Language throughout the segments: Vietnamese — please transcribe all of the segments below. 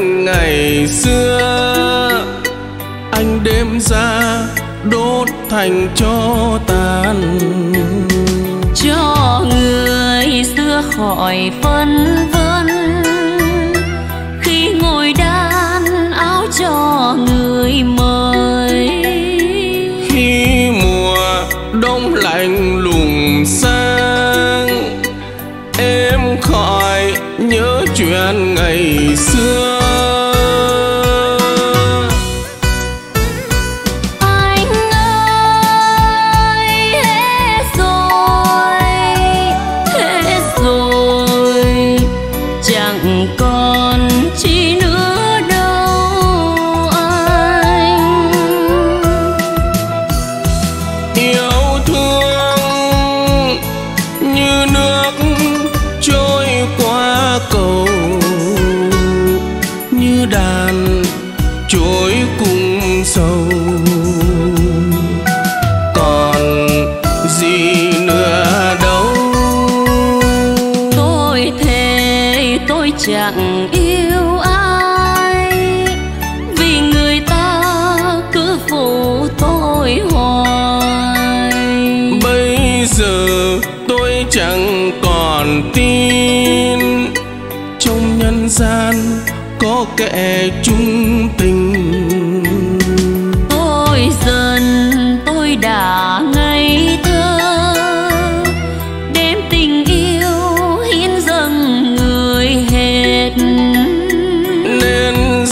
ngày xưa anh đêm ra đốt thành cho tàn. Cho người xưa khỏi phân vân. Khi ngồi đan áo cho người mời khi mùa đông lạnh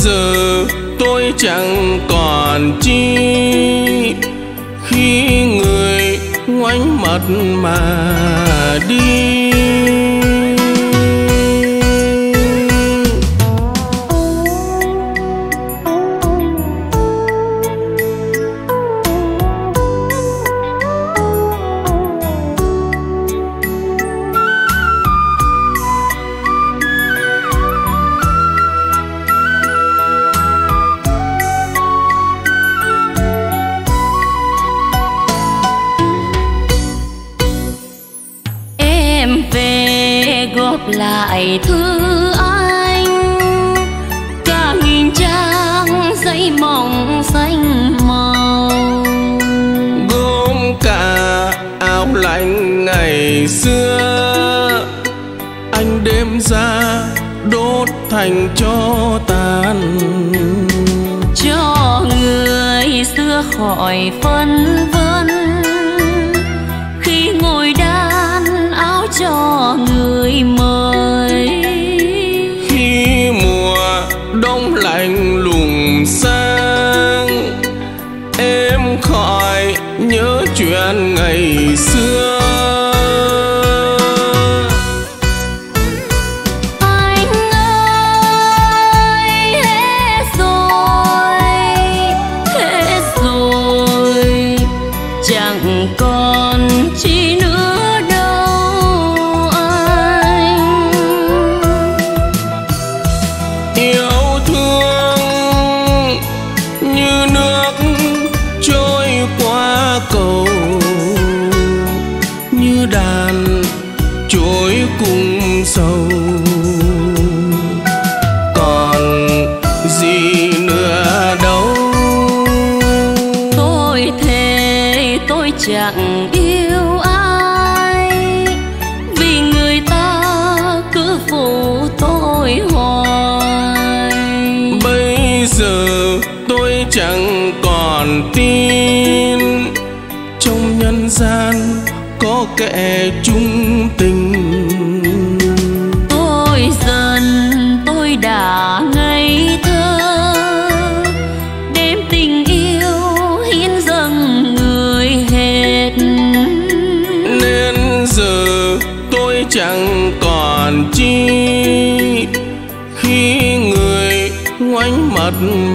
giờ tôi chẳng còn chi. Khi người ngoảnh mặt mà đi dành cho tàn cho người xưa khỏi phơi chẳng còn chi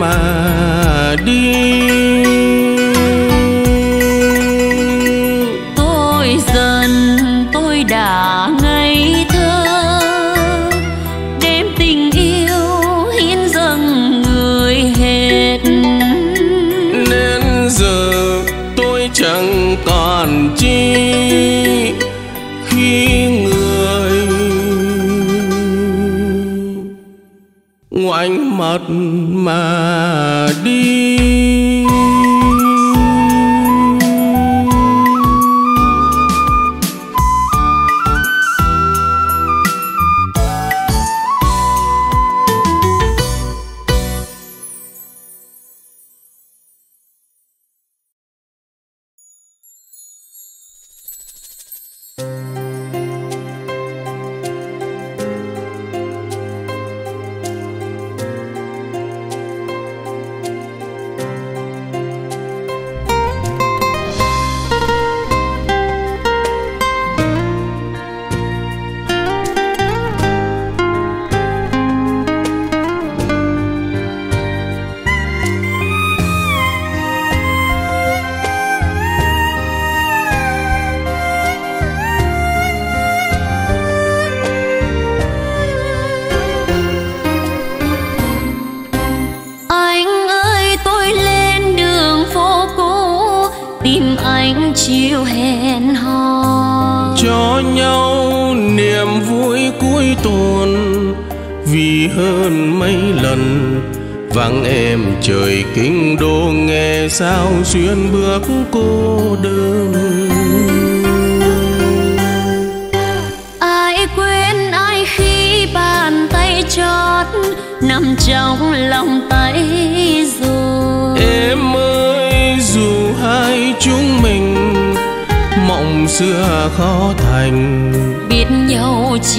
más. mặt mà đi.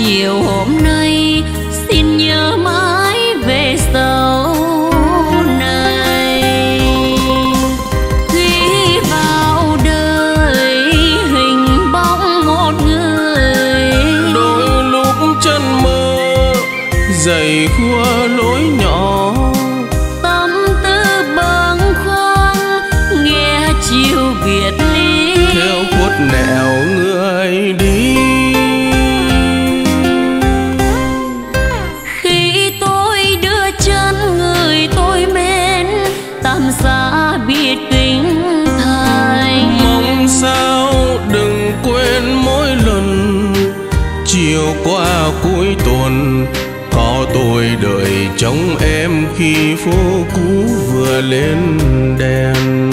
chiều hôm nay xin nhớ mãi về giờ. khi phố cũ vừa lên đèn.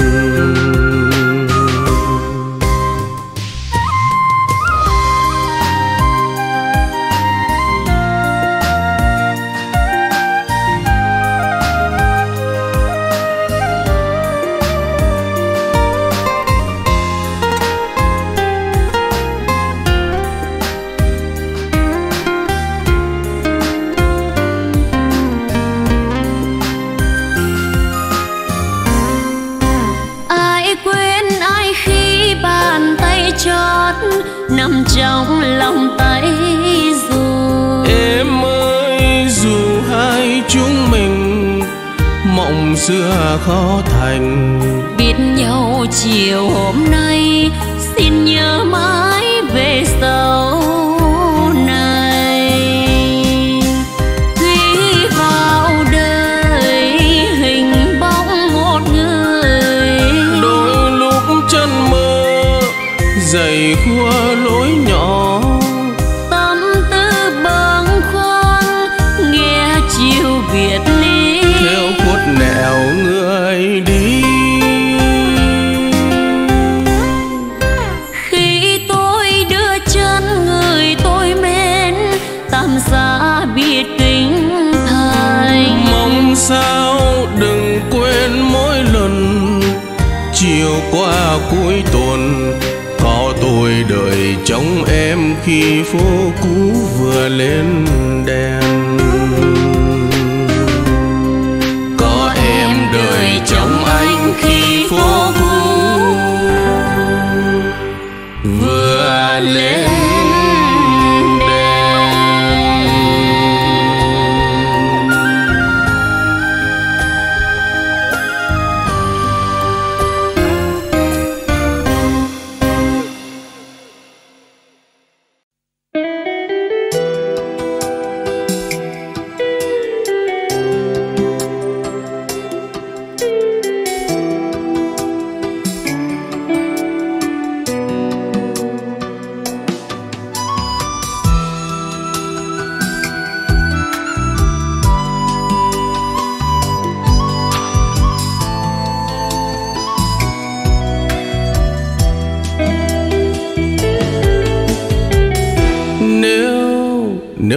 thành. Biết nhau chiều hôm nay khi phố cũ vừa lên.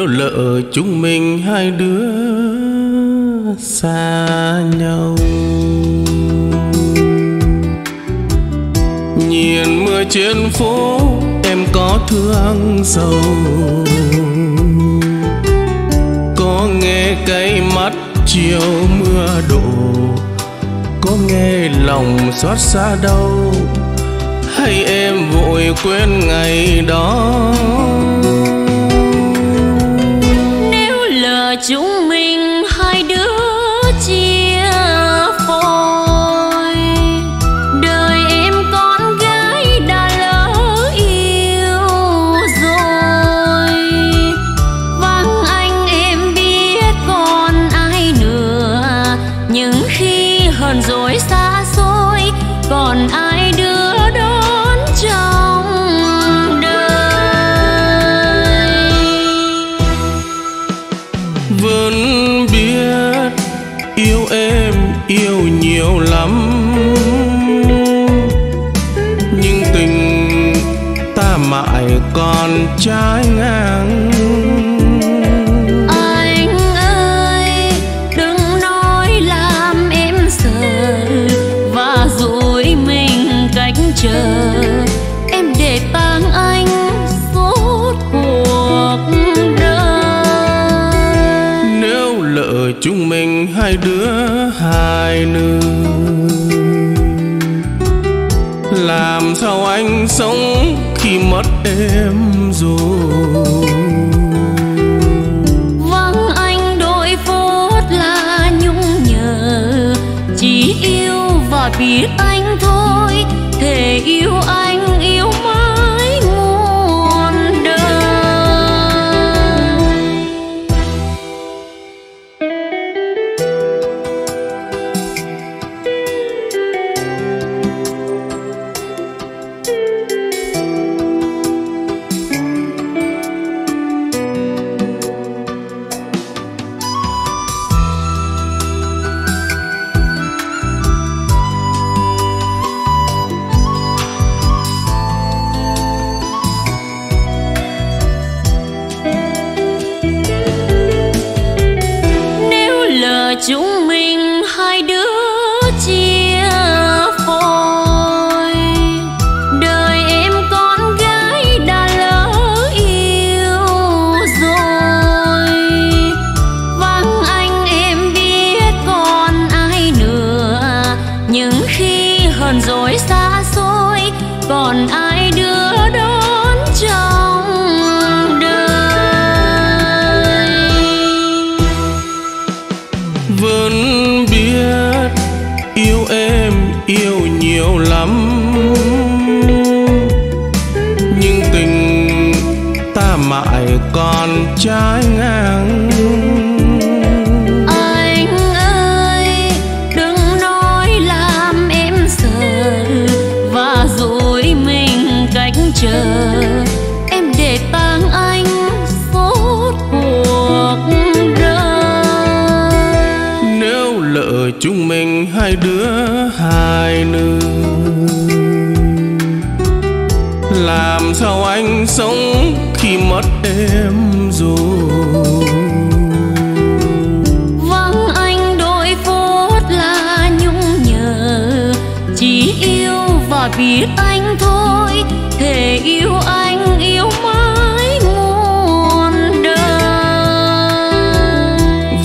Nếu lỡ chúng mình hai đứa xa nhau. Nhìn mưa trên phố, em có thương sầu. Có nghe cây mắt chiều mưa đổ. Có nghe lòng xót xa đâu hay em vội quên ngày đó? Chúng mình chúng mình hai đứa, hai nơi làm sao anh sống khi mất em rồi? Vắng anh đôi phút là nhung nhớ chỉ yêu và biết anh thôi, thể yêu anh còn trái ngang. Anh ơi đừng nói làm em sợ và rồi mình cách chờ. Em để tang anh suốt cuộc đời. Nếu lỡ chúng mình hai đứa hai nương làm sao anh sống khi mất em biết anh thôi thể yêu anh yêu mãi muôn đời.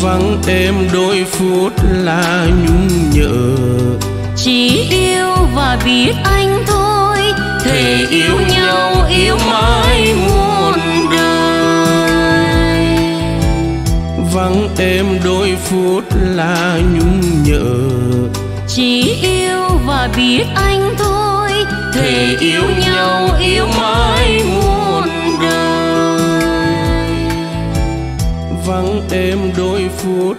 Vắng em đôi phút là nhung nhớ chỉ yêu và biết anh thôi thể yêu nhau yêu mãi muôn đời. vắng em đôi phút là nhung nhớ chỉ yêu và biết anh thể yêu nhau yêu mãi muôn đời. Vắng em đôi phút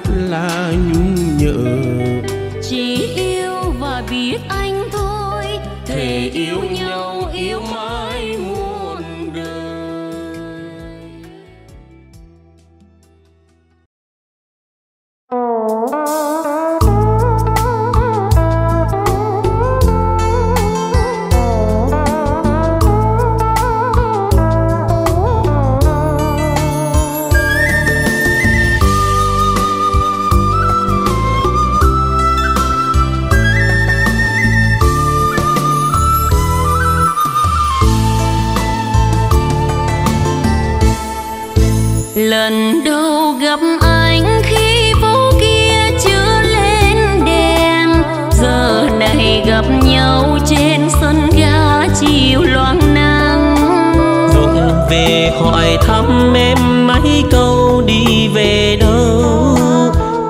về hỏi thăm em mấy câu đi về đâu.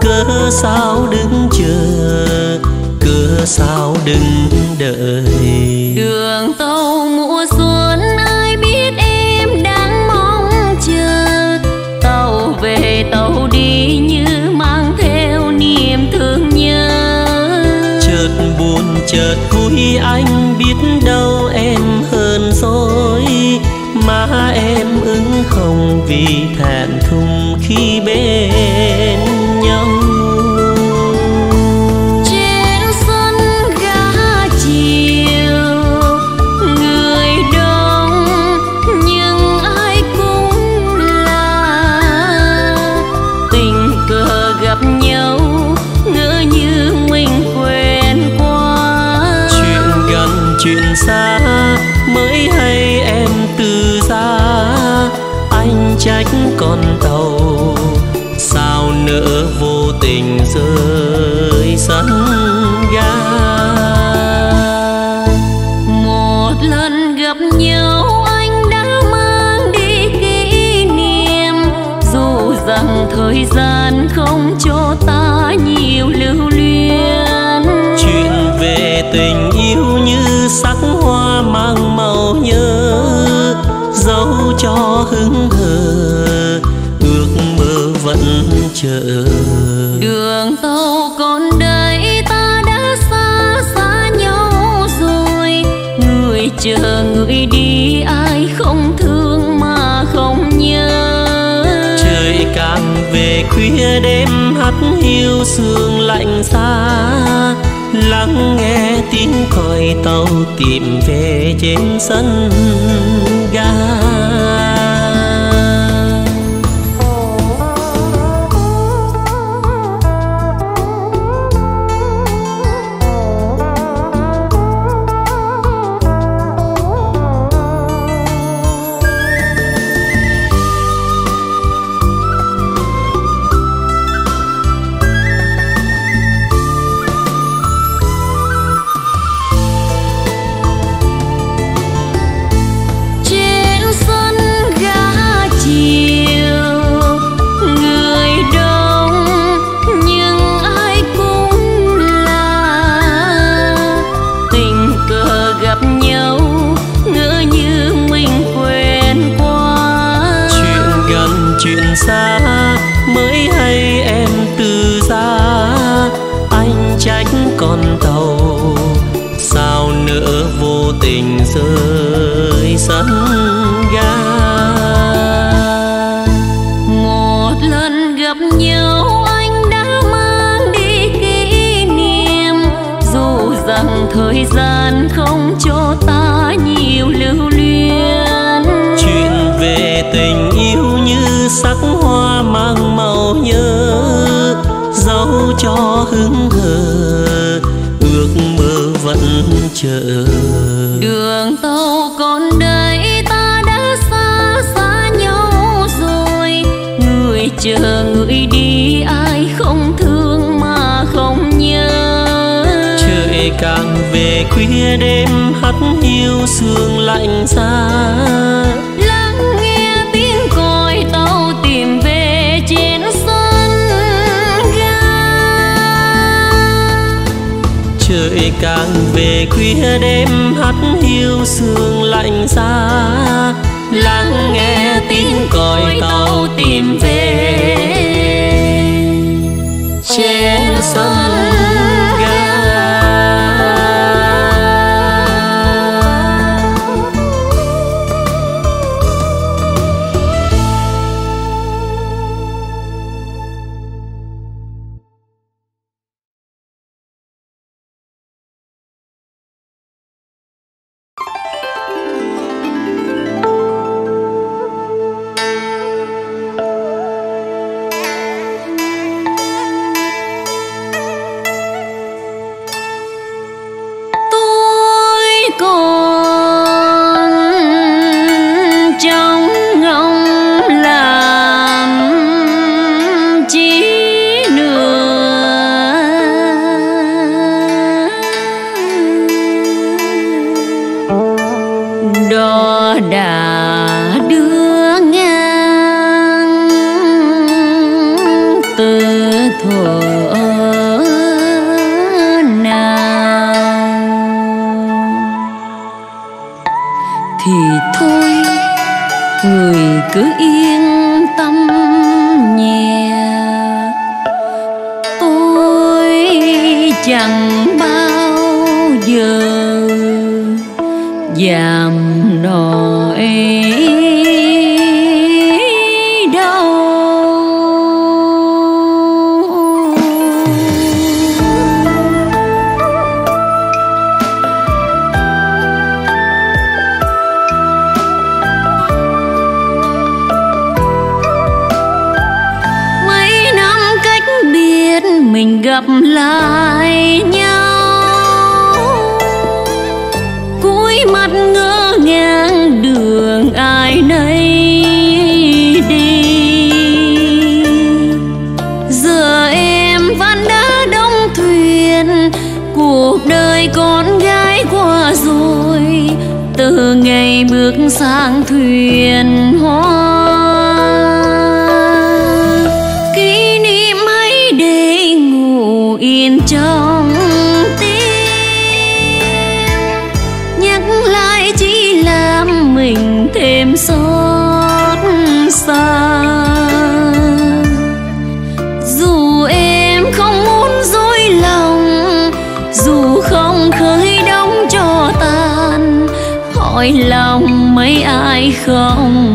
Cớ sao đứng chờ cớ sao đứng đợi. Đường tàu mùa xuân ai biết em đang mong chờ. Tàu về tàu đi như mang theo niềm thương nhớ. Chợt buồn chợt vui anh vì thẹn thùng khi bên tình rơi sân ga. Một lần gặp nhau anh đã mang đi kỷ niệm. Dù rằng thời gian không cho ta nhiều lưu luyến. Chuyện về tình yêu như sắc hoa mang màu nhớ dấu cho hững hờ. Ước mơ vẫn chờ khuya đêm hắt hiu sương lạnh xa, lắng nghe tiếng còi tàu tìm về trên sân ga. Tình rơi sân ga. Một lần gặp nhau anh đã mang đi kỷ niệm. Dù rằng thời gian không cho ta nhiều lưu luyến. Chuyện về tình yêu như sắc hoa mang màu nhớ dấu cho hững hờ ước mơ vẫn chờ về khuya đêm hắt hiu sương lạnh xa trời càng về khuya đêm hắt hiu sương lạnh xa lắng nghe tiếng còi tàu tìm về trên sông sang thuyền hoa không?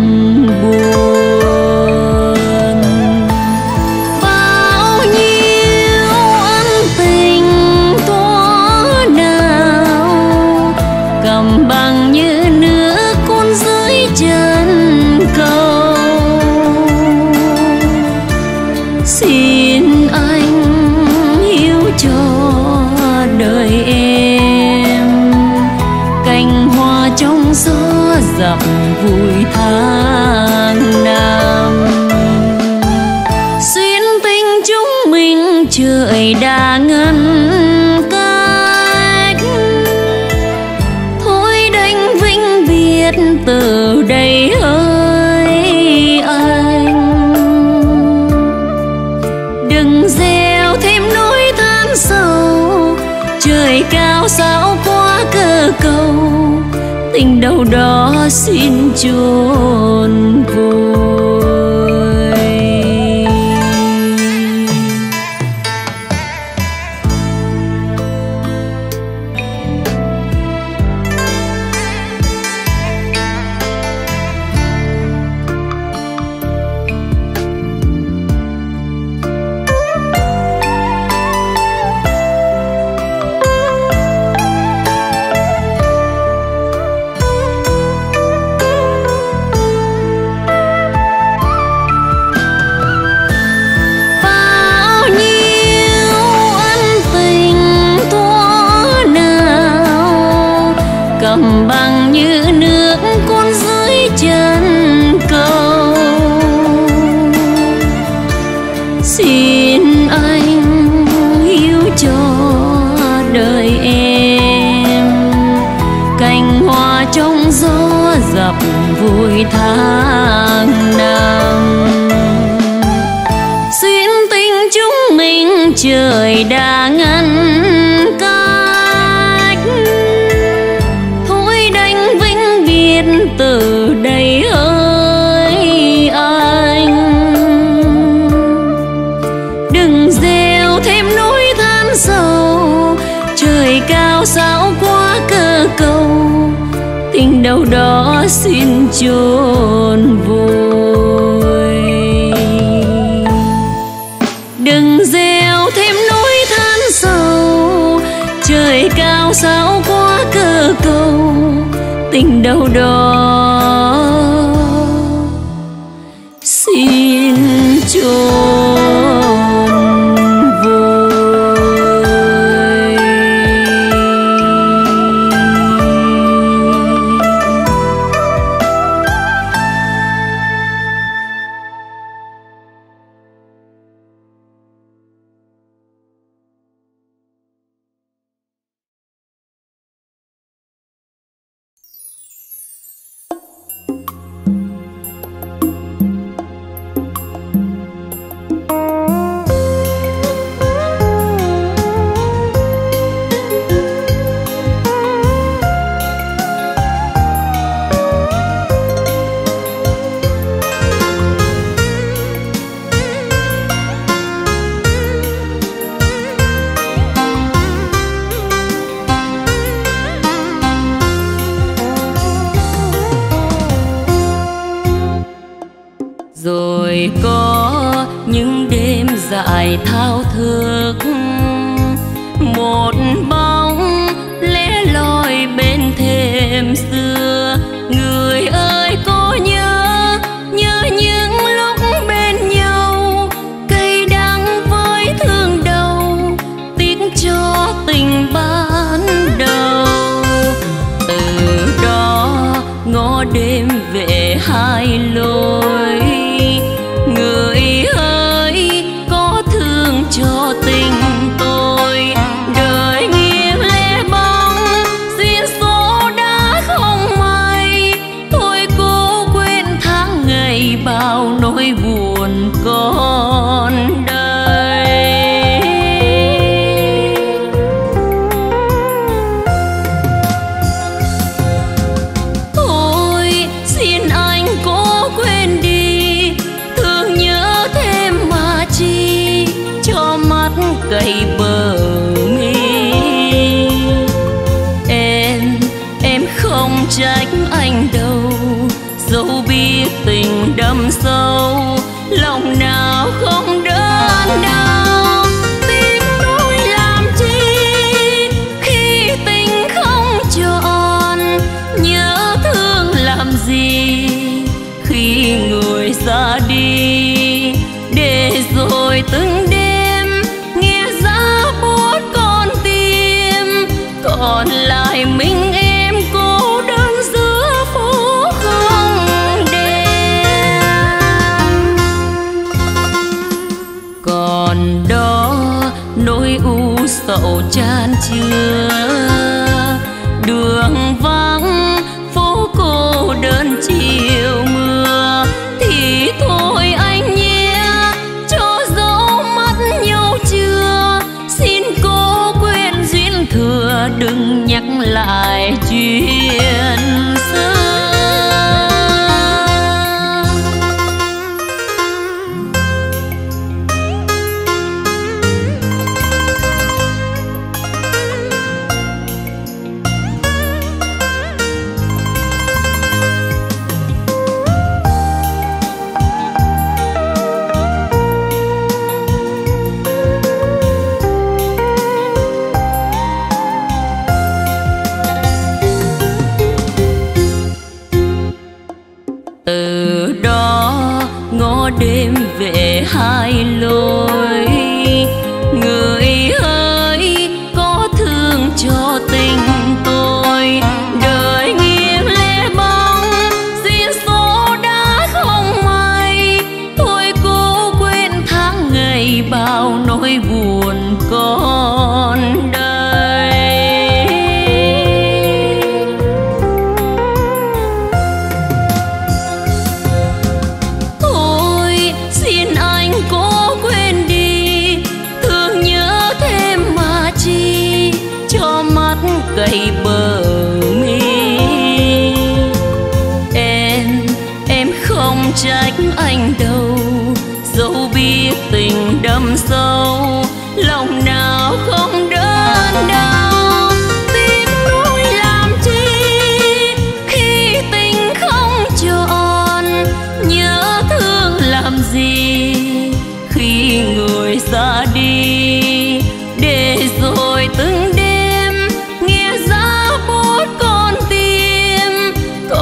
chôn. Sao sao quá cơ cầu tình đâu đó?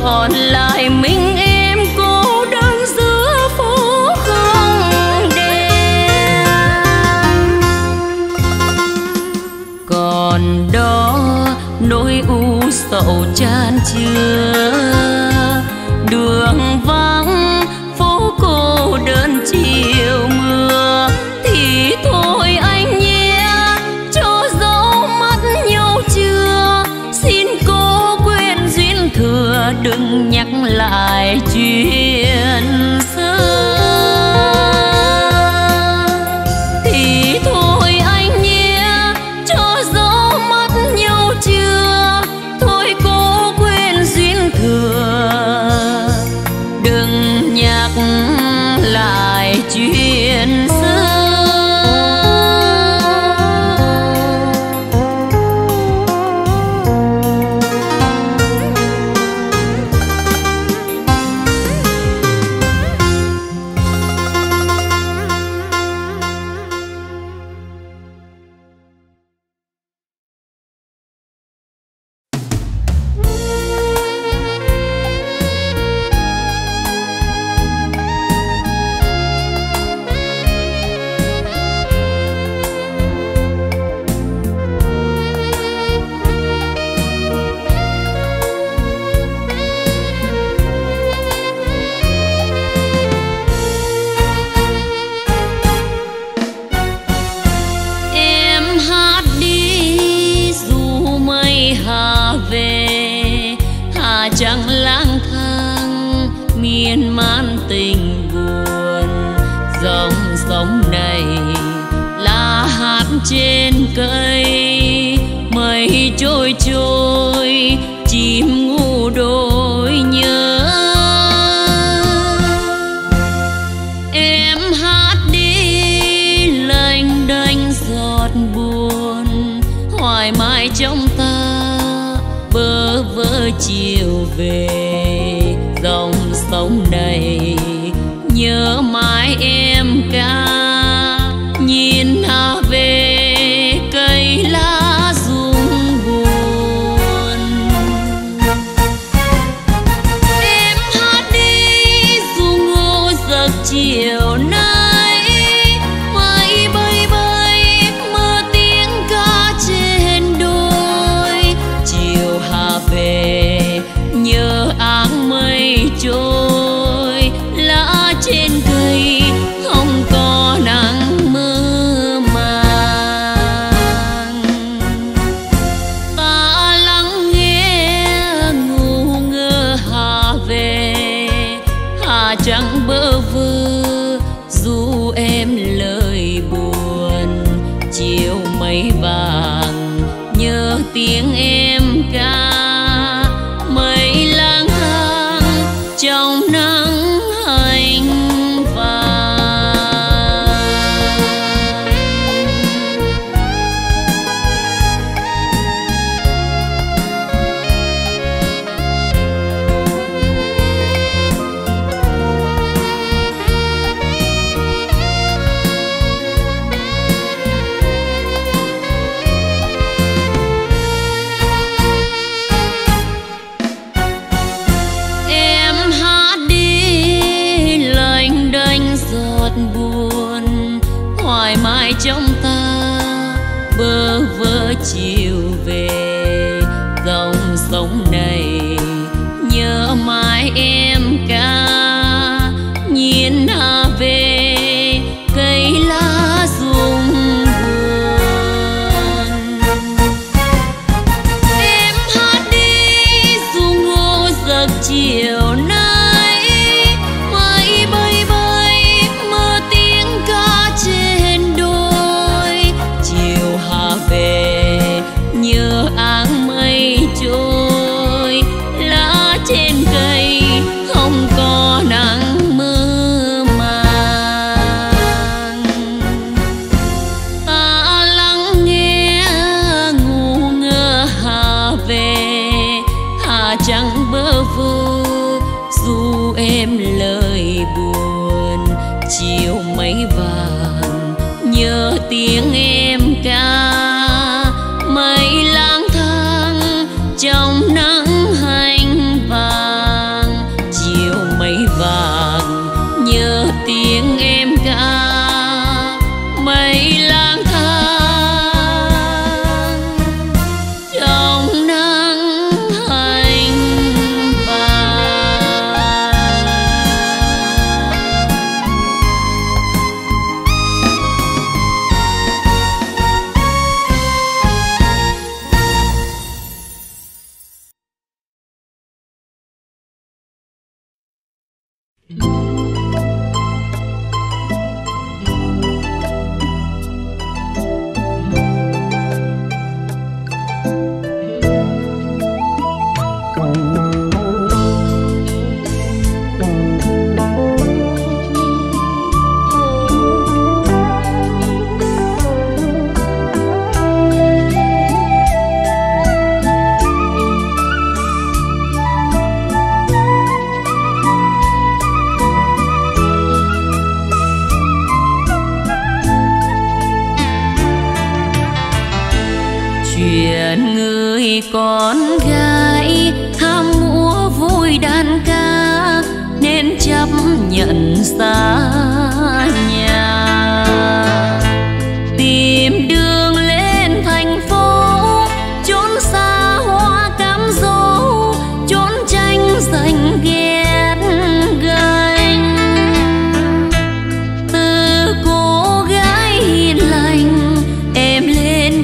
Còn lại trên cây mây trôi trôi.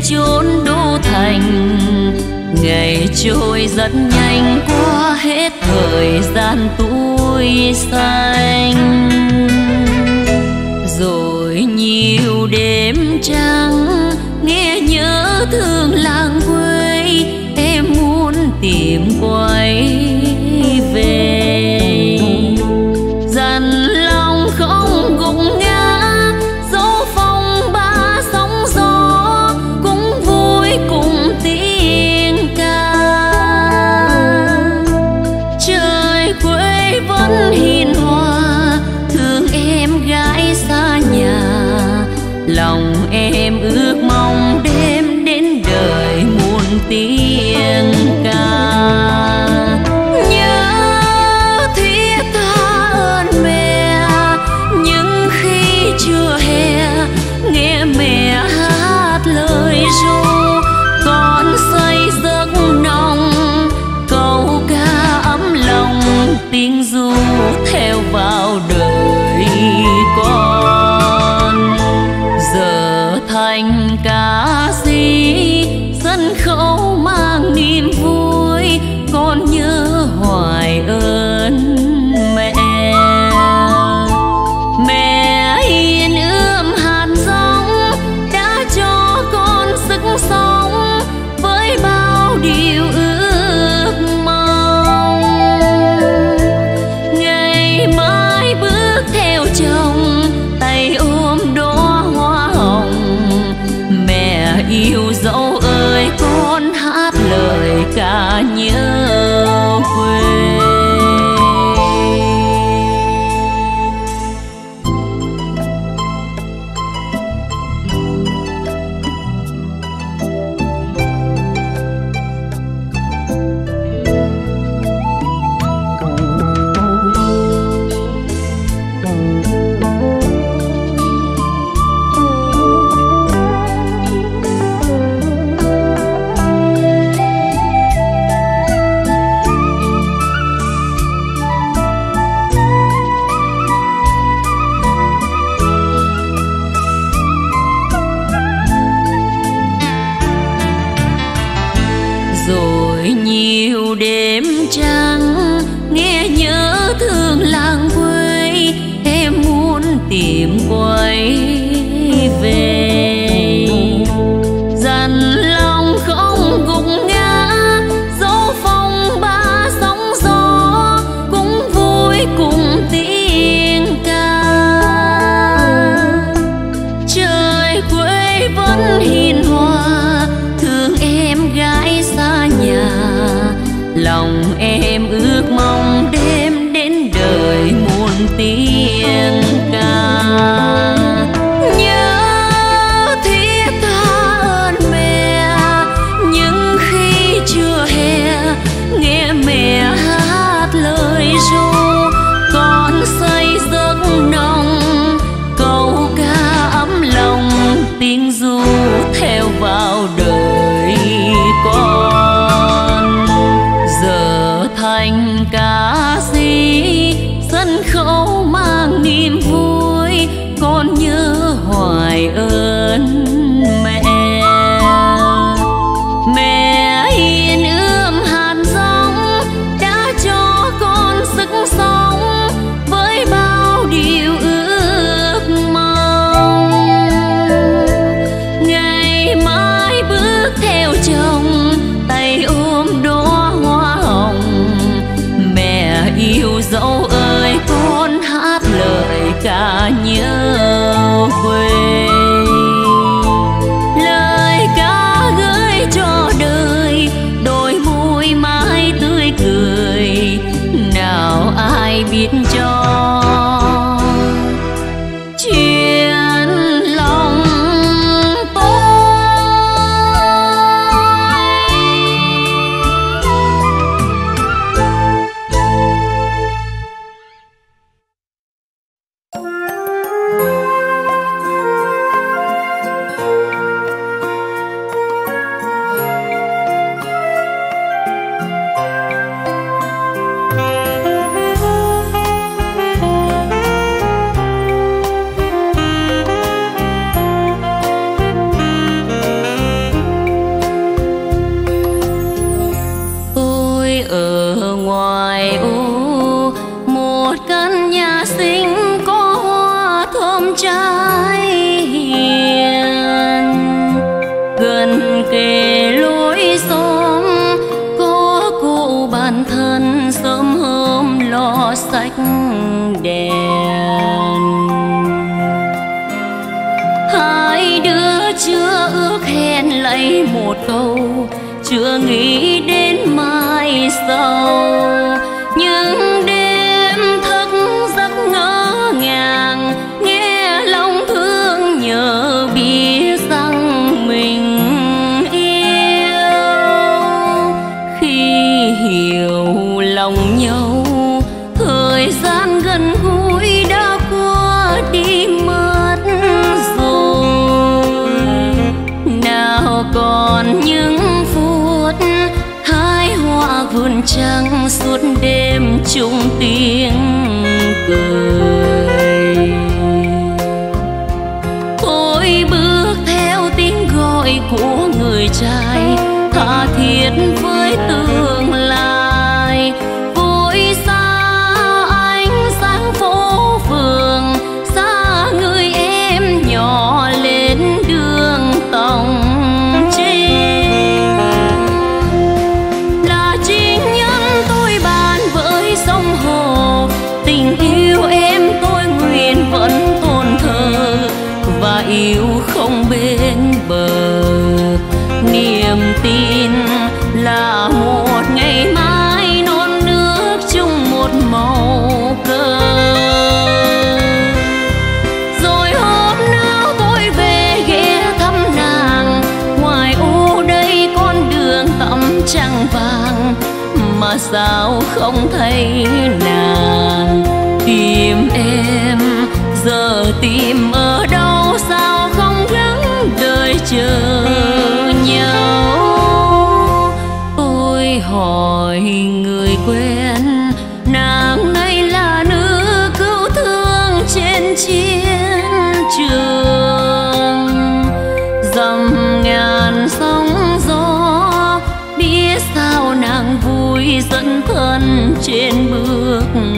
chốn đô thành. Ngày trôi rất nhanh qua hết thời gian tuổi xanh. Chưa nghĩ sao không thấy nàng? Trên bước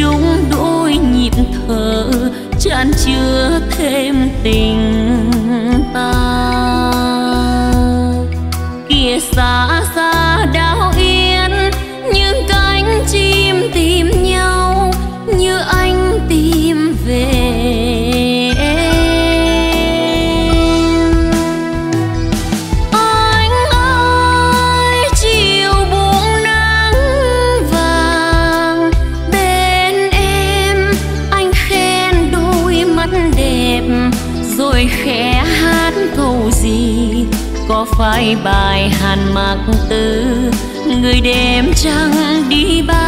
chúng đôi nhịp thở chan chứa thêm tình ta. Kia xa bài hàn mặc tư. Người đêm trăng đi bao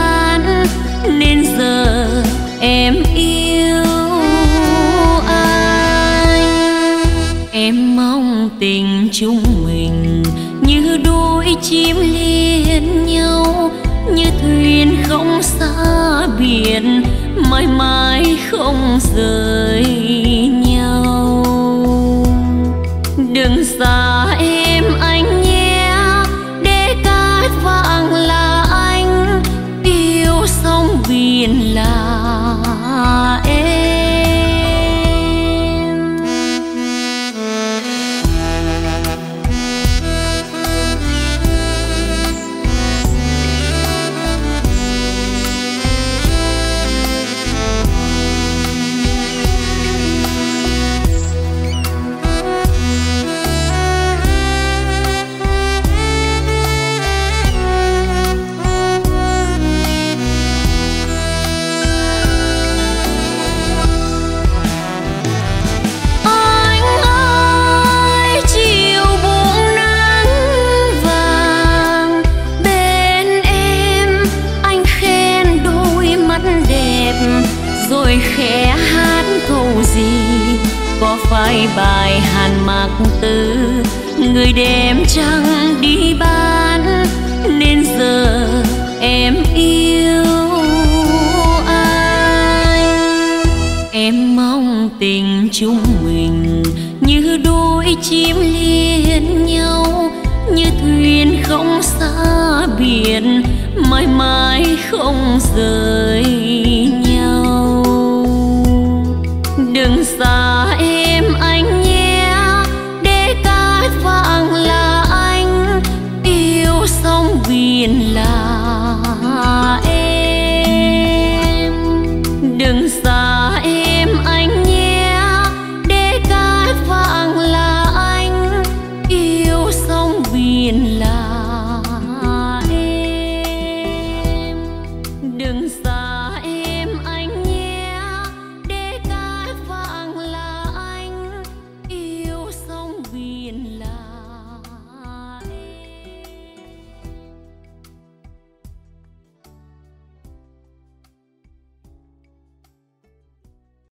mãi không